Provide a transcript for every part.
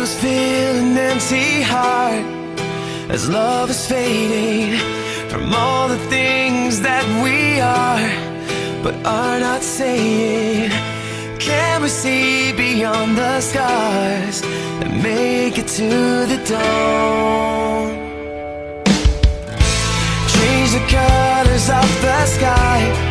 bottles fill an empty heart. As love is fading From all the things that we are But are not saying Can we see beyond the scars That make it to the dawn? Change the colors of the sky.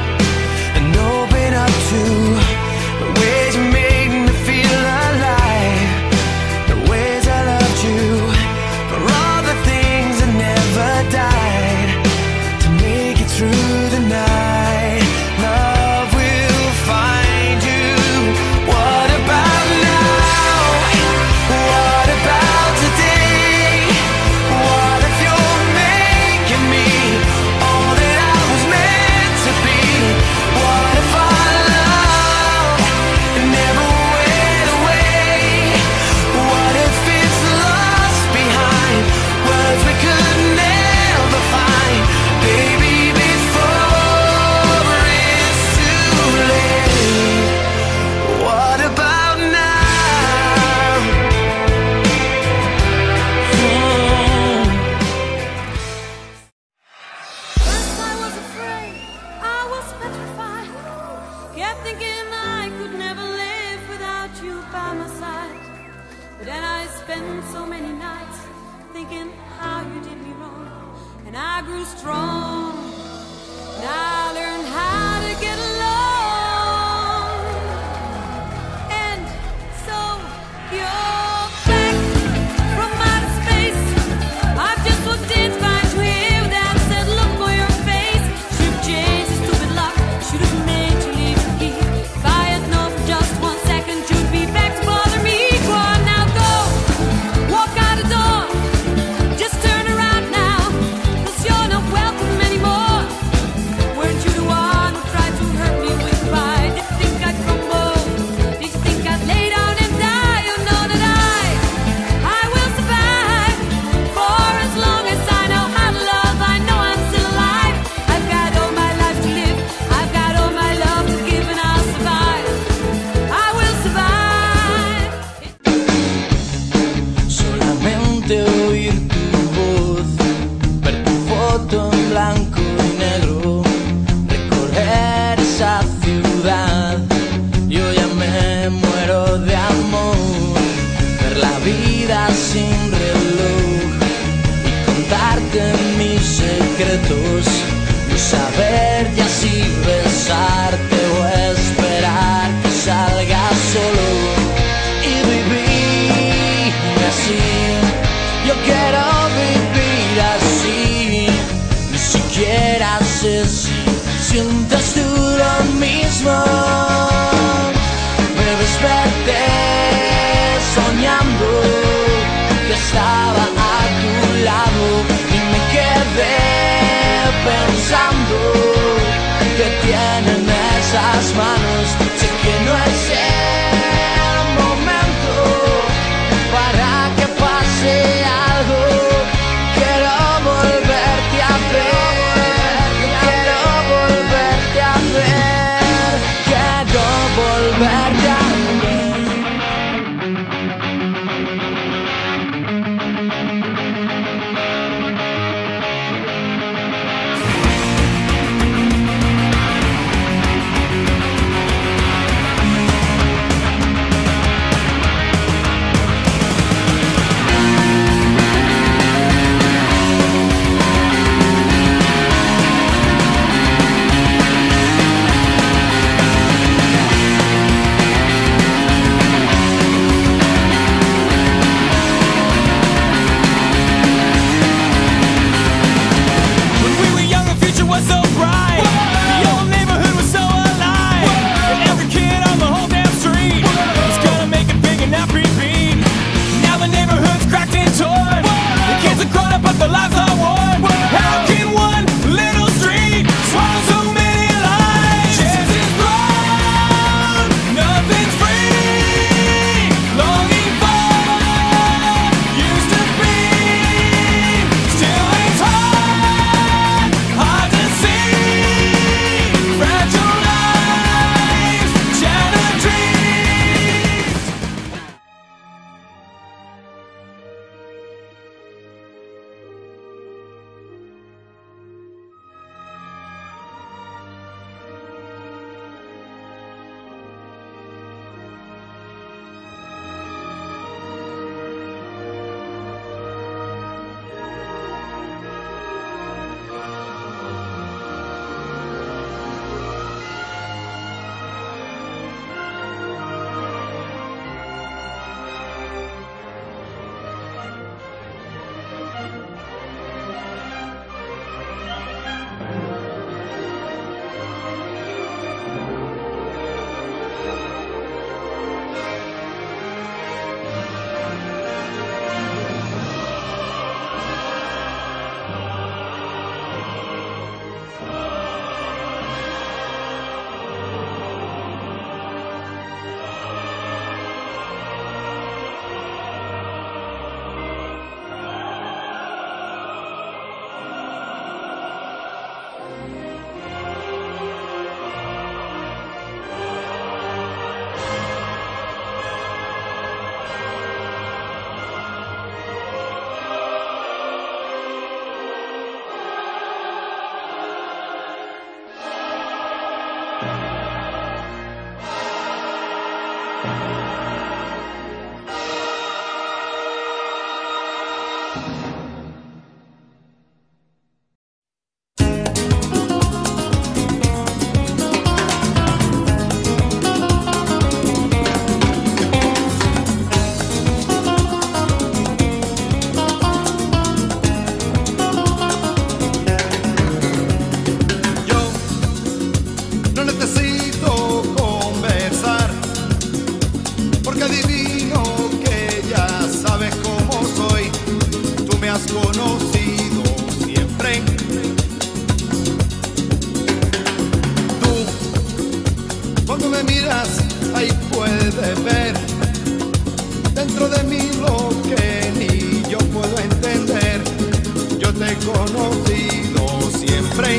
I grew strong. quieras es, sientes tú lo mismo. Me desperté soñando que estaba a tu lado y me quedé pensando que tienen esas manos, sé que no es tú me miras, ahí puedes ver dentro de mí lo que ni yo puedo entender. Yo te he conocido siempre